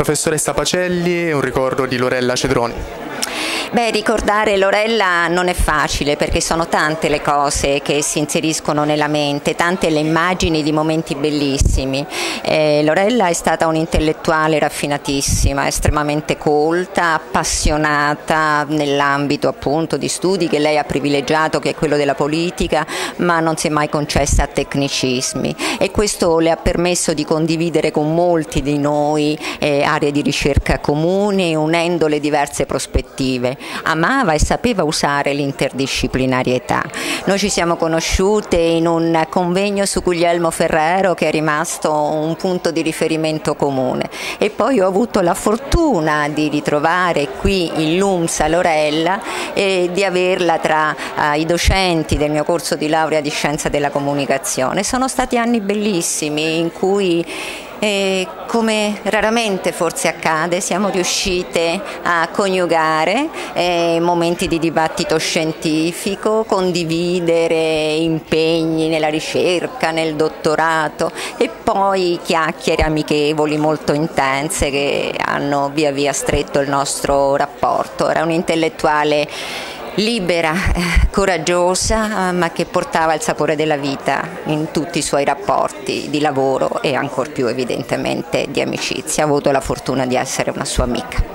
Professoressa Pacelli, un ricordo di Lorella Cedroni. Beh, ricordare Lorella non è facile perché sono tante le cose che si inseriscono nella mente, tante le immagini di momenti bellissimi. Eh, Lorella è stata un'intellettuale raffinatissima, estremamente colta, appassionata nell'ambito appunto di studi che lei ha privilegiato, che è quello della politica, ma non si è mai concessa a tecnicismi e questo le ha permesso di condividere con molti di noi eh, aree di ricerca comuni, unendo le diverse prospettive amava e sapeva usare l'interdisciplinarietà. Noi ci siamo conosciute in un convegno su Guglielmo Ferrero che è rimasto un punto di riferimento comune e poi ho avuto la fortuna di ritrovare qui in LUMSA Lorella e di averla tra uh, i docenti del mio corso di laurea di scienza della comunicazione. Sono stati anni bellissimi in cui e come raramente forse accade siamo riuscite a coniugare eh, momenti di dibattito scientifico, condividere impegni nella ricerca, nel dottorato e poi chiacchiere amichevoli molto intense che hanno via via stretto il nostro rapporto. Era un intellettuale libera, eh, coraggiosa, eh, ma che portava il sapore della vita in tutti i suoi rapporti di lavoro e ancor più evidentemente di amicizia. Ho avuto la fortuna di essere una sua amica.